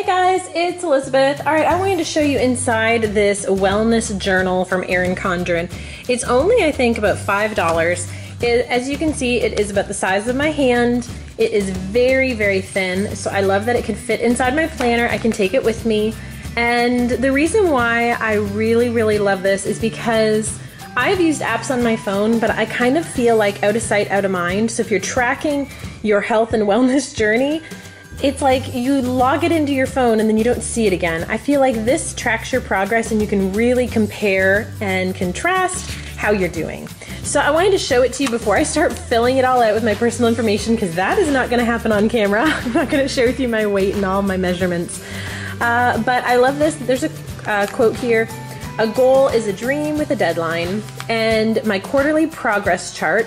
Hey guys, it's Elizabeth. All right, I wanted to show you inside this wellness journal from Erin Condren. It's only, I think, about $5. It, as you can see, it is about the size of my hand. It is very, very thin, so I love that it can fit inside my planner. I can take it with me. And the reason why I really, really love this is because I've used apps on my phone, but I kind of feel like out of sight, out of mind. So if you're tracking your health and wellness journey, it's like you log it into your phone and then you don't see it again. I feel like this tracks your progress and you can really compare and contrast how you're doing. So I wanted to show it to you before I start filling it all out with my personal information because that is not going to happen on camera. I'm not going to share with you my weight and all my measurements. Uh, but I love this. There's a uh, quote here. A goal is a dream with a deadline, and my quarterly progress chart.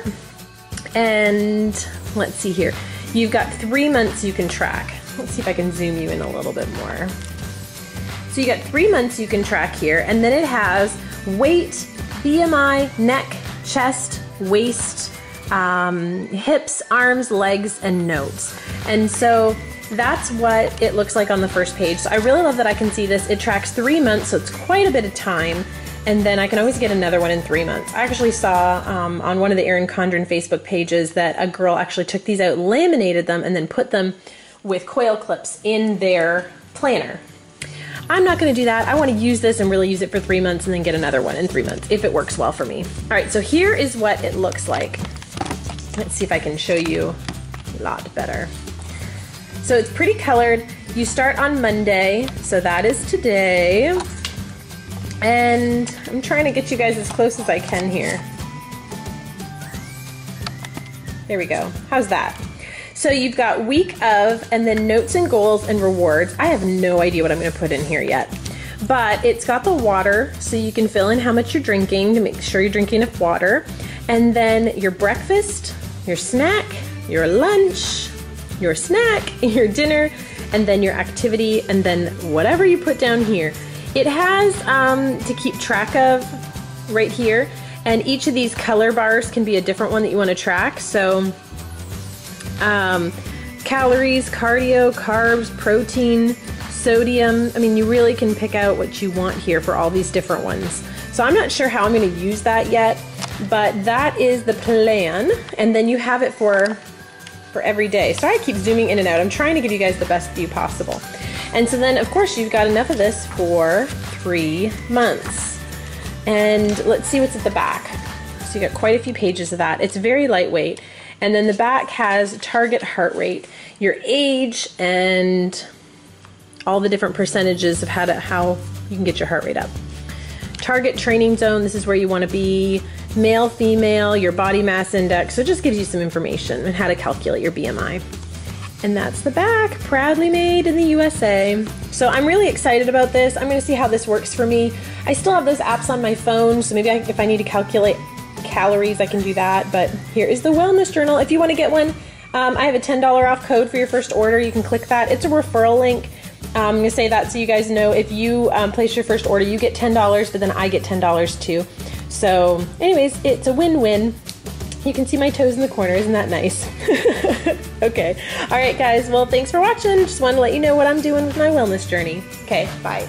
And let's see here. You've got three months you can track. Let's see if I can zoom you in a little bit more. So you got three months you can track here, and then it has weight, BMI, neck, chest, waist, um, hips, arms, legs, and notes. And so that's what it looks like on the first page. So I really love that I can see this. It tracks three months, so it's quite a bit of time and then I can always get another one in three months. I actually saw um, on one of the Erin Condren Facebook pages that a girl actually took these out, laminated them, and then put them with coil clips in their planner. I'm not going to do that. I want to use this and really use it for three months and then get another one in three months if it works well for me. All right, so here is what it looks like. Let's see if I can show you a lot better. So it's pretty colored. You start on Monday, so that is today. And I'm trying to get you guys as close as I can here. There we go. How's that? So you've got week of, and then notes and goals and rewards. I have no idea what I'm going to put in here yet. But it's got the water, so you can fill in how much you're drinking to make sure you're drinking enough water. And then your breakfast, your snack, your lunch, your snack, your dinner, and then your activity, and then whatever you put down here. It has um, to keep track of right here, and each of these color bars can be a different one that you want to track. So, um, calories, cardio, carbs, protein, sodium. I mean, you really can pick out what you want here for all these different ones. So, I'm not sure how I'm going to use that yet, but that is the plan. And then you have it for for every day. So I keep zooming in and out. I'm trying to give you guys the best view possible. And so then, of course, you've got enough of this for three months. And let's see what's at the back. So you got quite a few pages of that. It's very lightweight. And then the back has target heart rate, your age, and all the different percentages of how to how you can get your heart rate up. Target training zone, this is where you want to be. Male, female, your body mass index. So it just gives you some information on how to calculate your BMI. And that's the back, proudly made in the USA. So I'm really excited about this. I'm gonna see how this works for me. I still have those apps on my phone, so maybe I, if I need to calculate calories, I can do that. But here is the Wellness Journal. If you wanna get one, um, I have a $10 off code for your first order. You can click that. It's a referral link. Um, I'm gonna say that so you guys know if you um, place your first order, you get $10, but then I get $10 too. So, anyways, it's a win win. You can see my toes in the corner. Isn't that nice? okay. All right, guys. Well, thanks for watching. Just wanted to let you know what I'm doing with my wellness journey. Okay, bye.